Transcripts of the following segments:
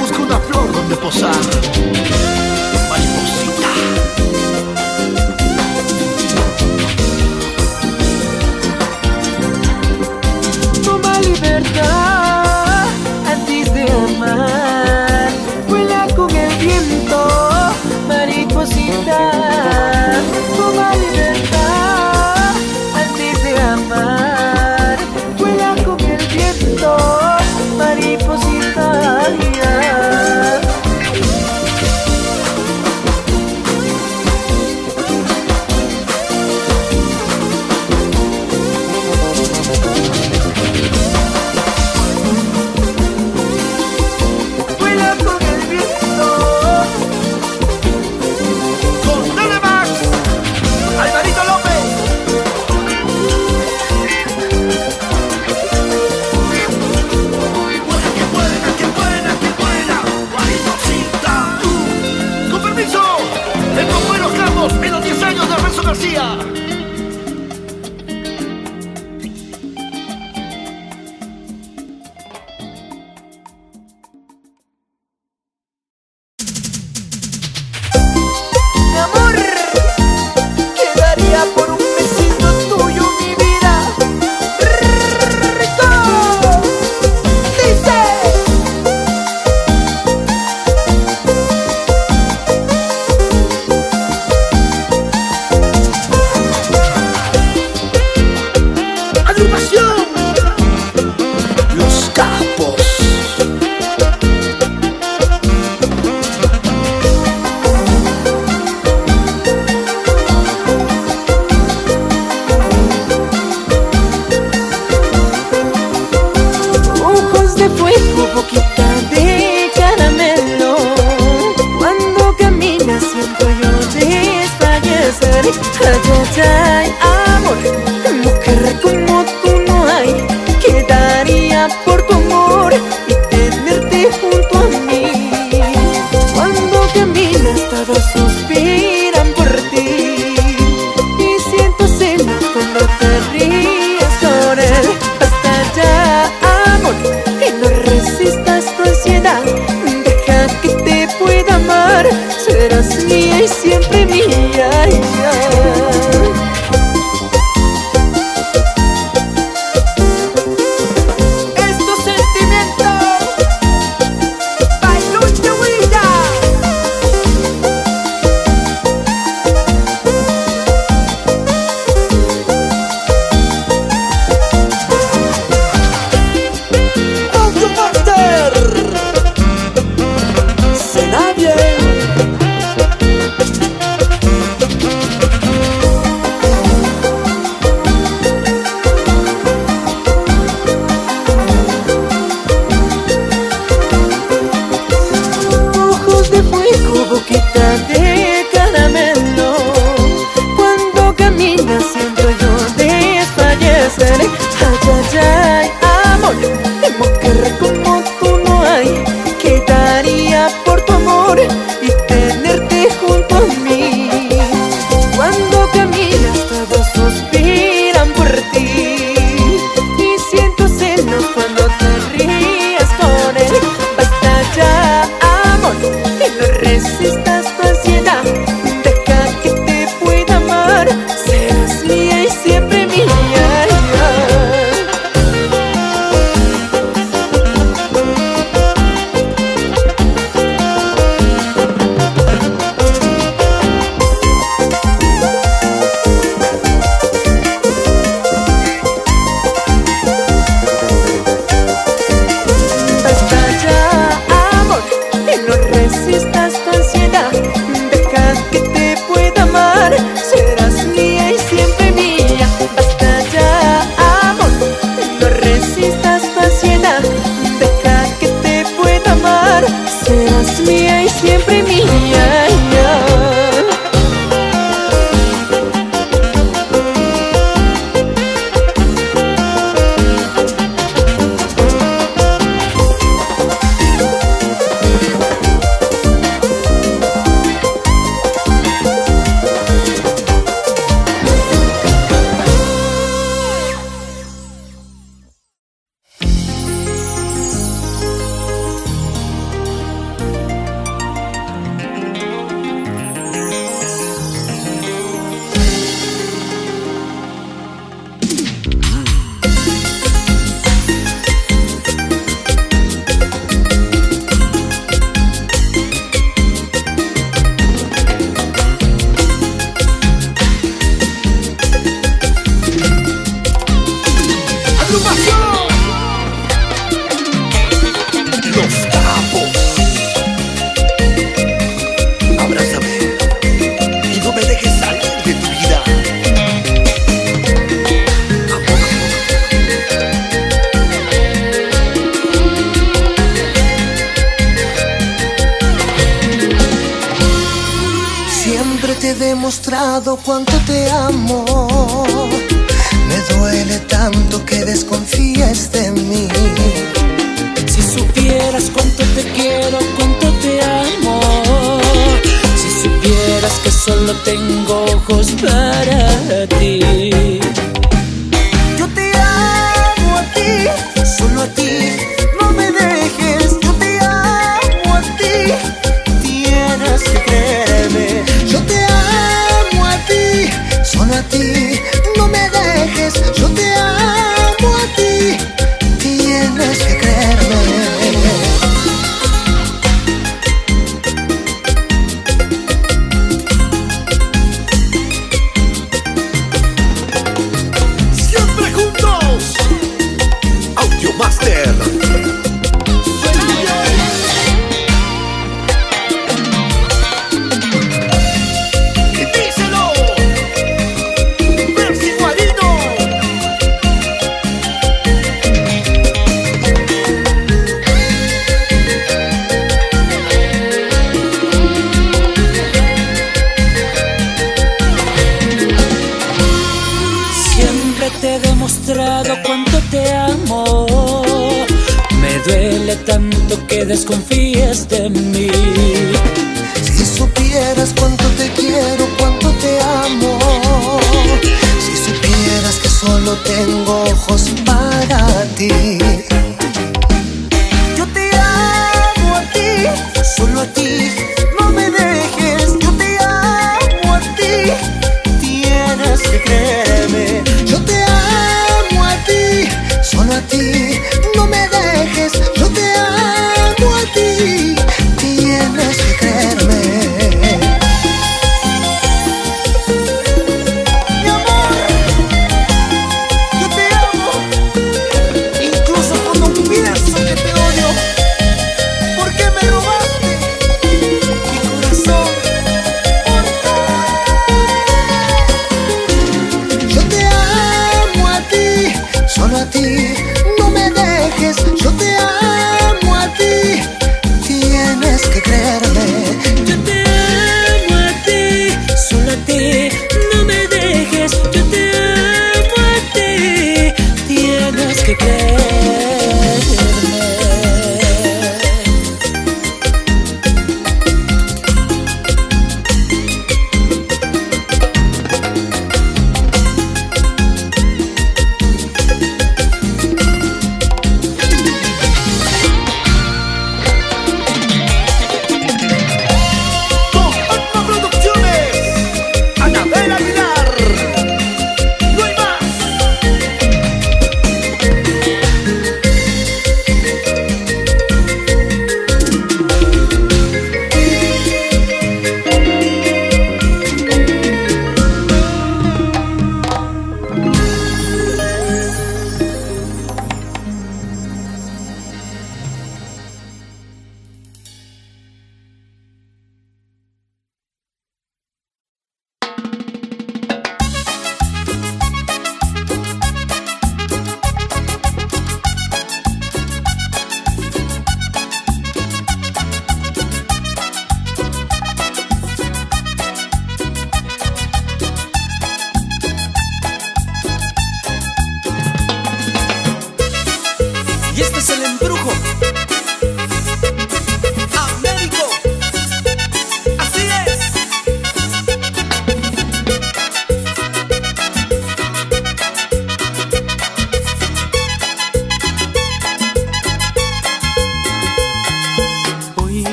Busca una flor donde posar. demostrado cuánto te amo. Me duele tanto que desconfíes de mí. Si supieras cuánto te quiero, cuánto te amo. Si supieras que solo tengo ojos para ti. Yo te amo a ti, solo a ti. desconfíes de mí.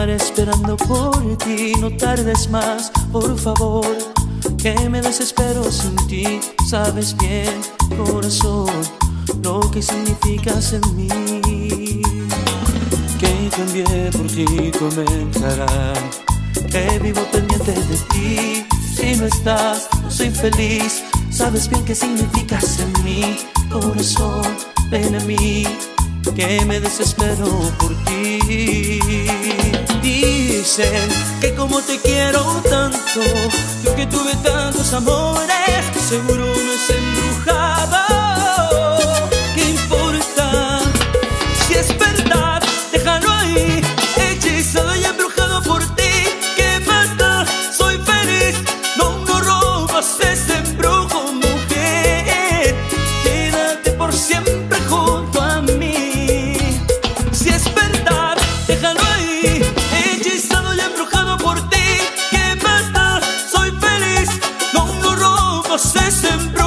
Esperando por ti. No tardes más, por favor, que me desespero sin ti. Sabes bien, corazón, lo que significas en mí. Que cambié por ti, comenzarán. Que vivo pendiente de ti. Si no estás, no soy feliz. Sabes bien qué significas en mí, corazón, ven a mí que me desespero por ti. Dicen que como te quiero tanto, yo que tuve tantos amores, seguro no es embrujado. Cosas en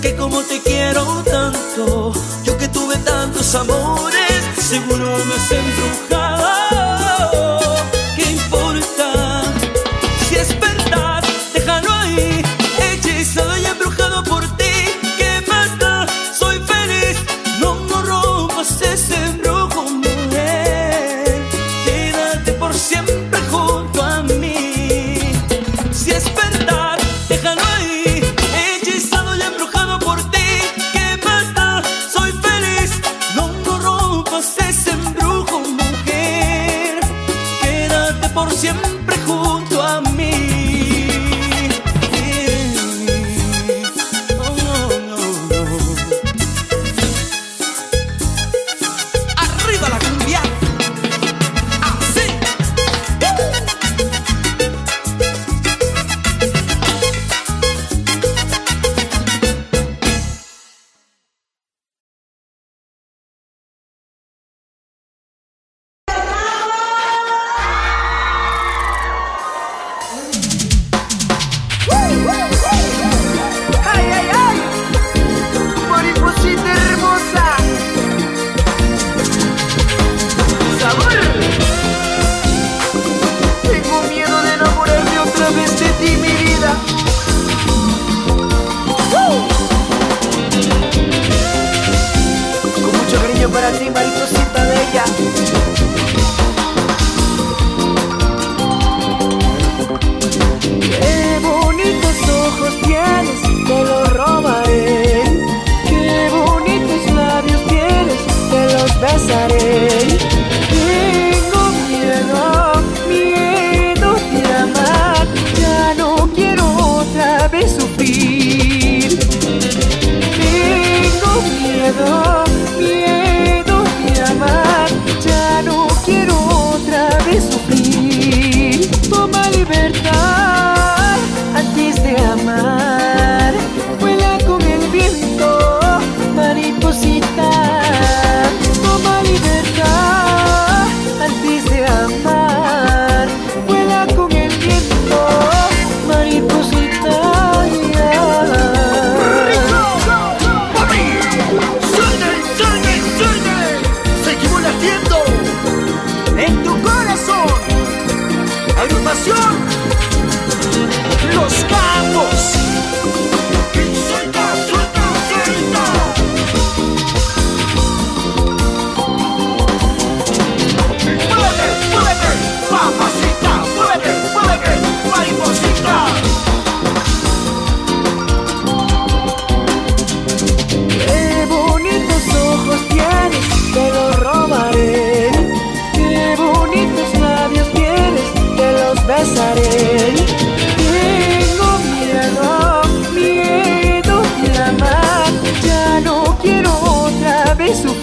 que como te quiero tanto, yo que tuve tantos amores, seguro me has embrujado.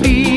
be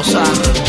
reposar.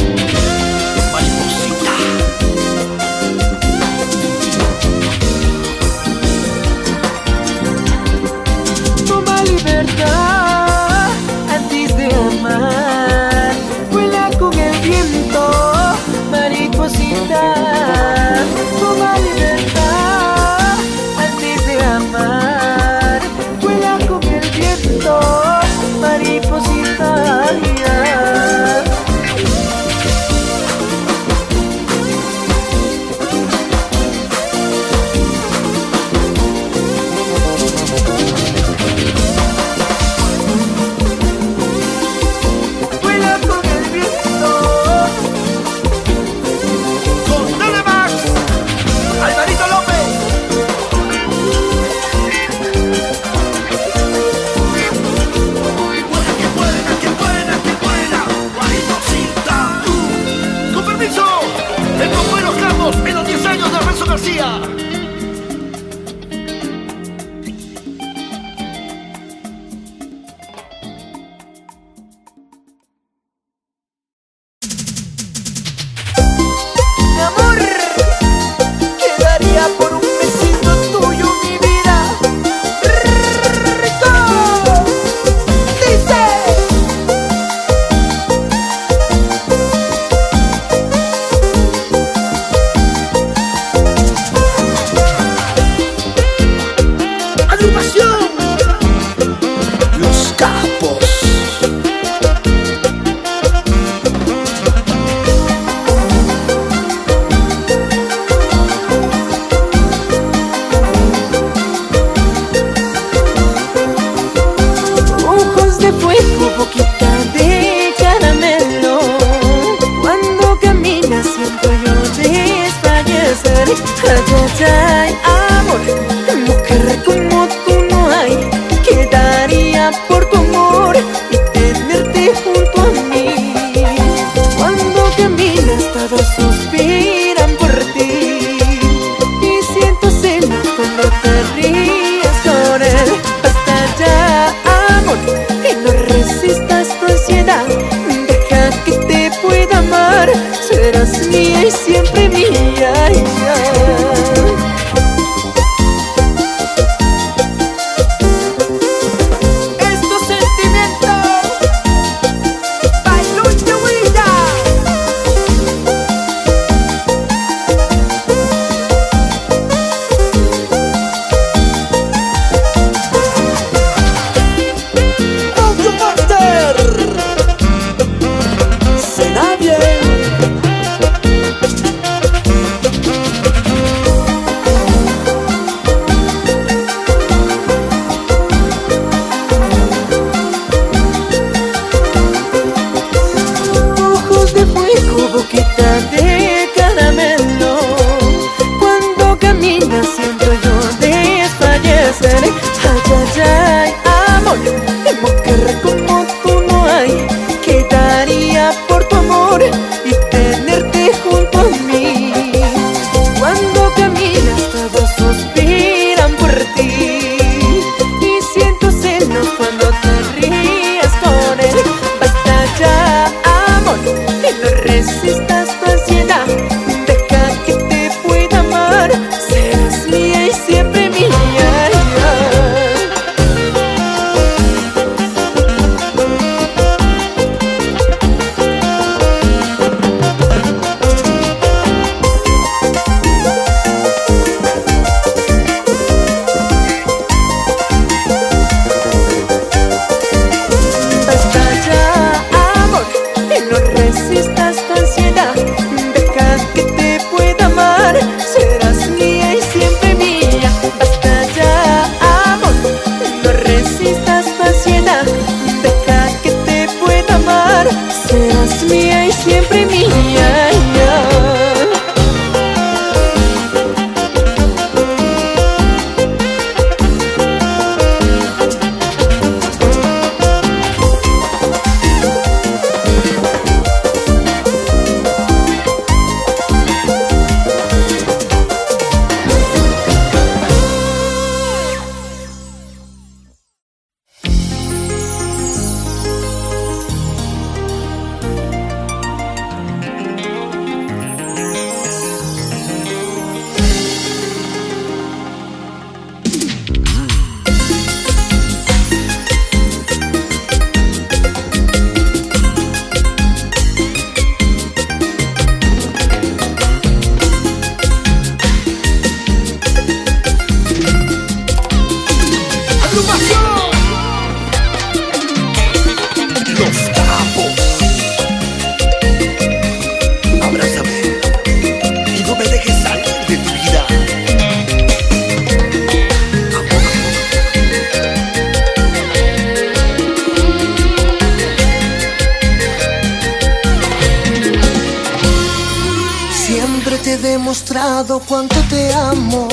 olvidado cuánto te amo.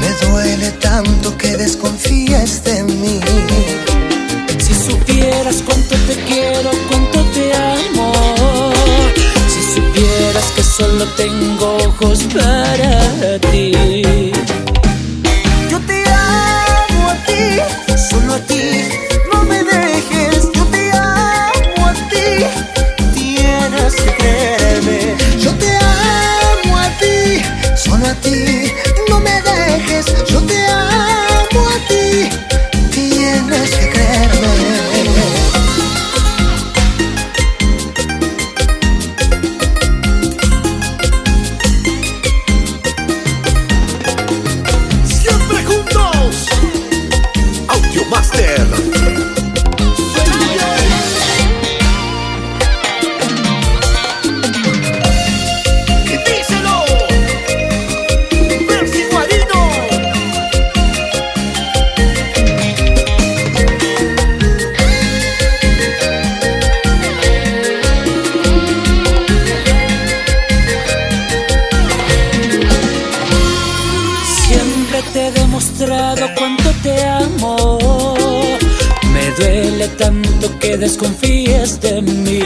Me duele tanto que desconfíes de mí. Si supieras cuánto te quiero, cuánto te amo. Si supieras que solo tengo ojos para ti. Yo te amo a ti, solo a ti. mano a ti, no me dejes. Yo desconfíes de mí.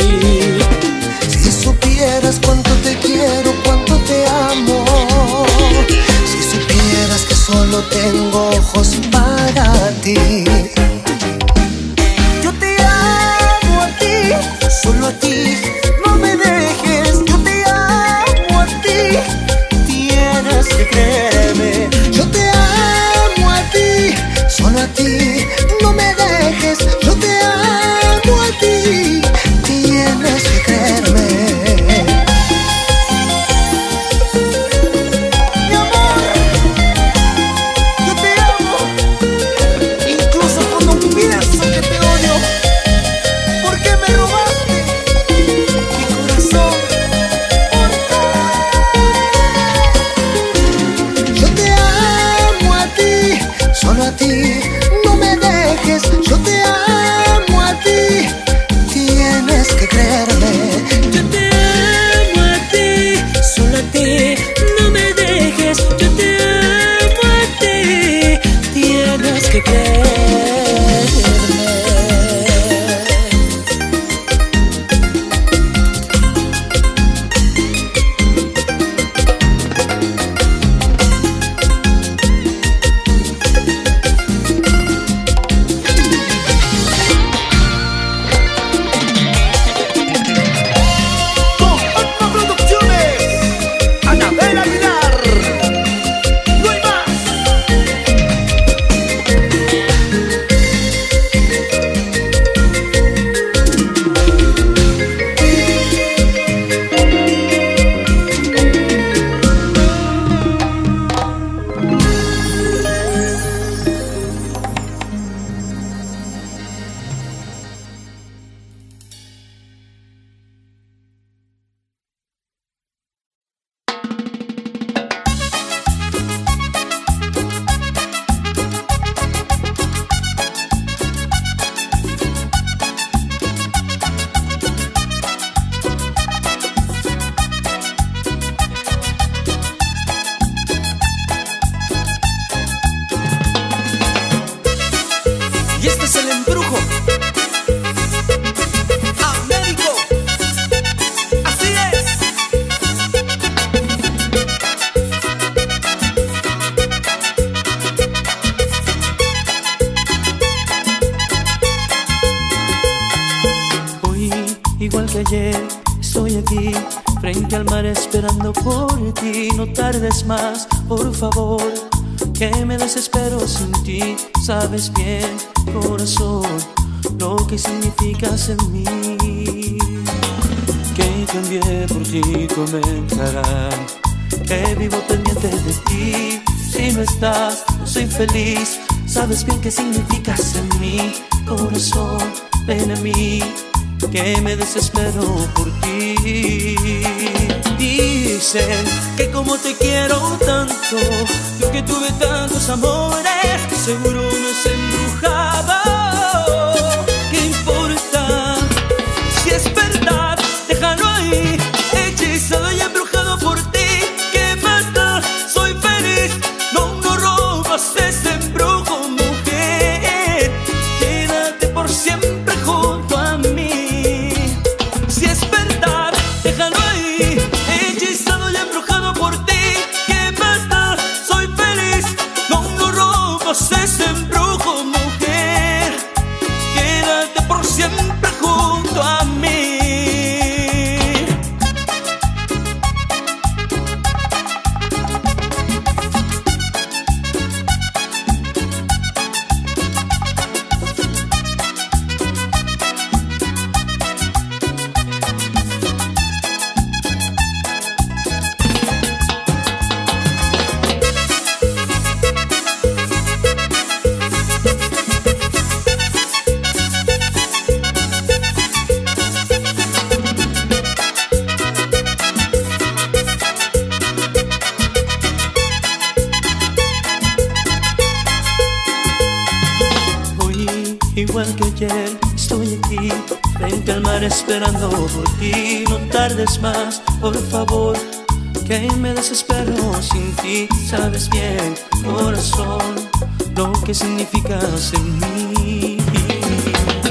Esperando por ti. No tardes más, por favor, que me desespero sin ti. Sabes bien, corazón, lo que significas en mí. Que cambié por ti, comenzarán. Que vivo pendiente de ti. Si no estás, no soy feliz. Sabes bien qué significas en mí, corazón. Ven a mí que me desespero por ti. Dicen que como te quiero tanto, yo que tuve tantos amores, seguro me has embrujo, Sabes bien, corazón, lo que significas en mí.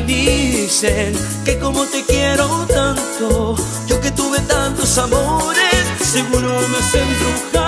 Dicen que como te quiero tanto, yo que tuve tantos amores, seguro me has embrujado.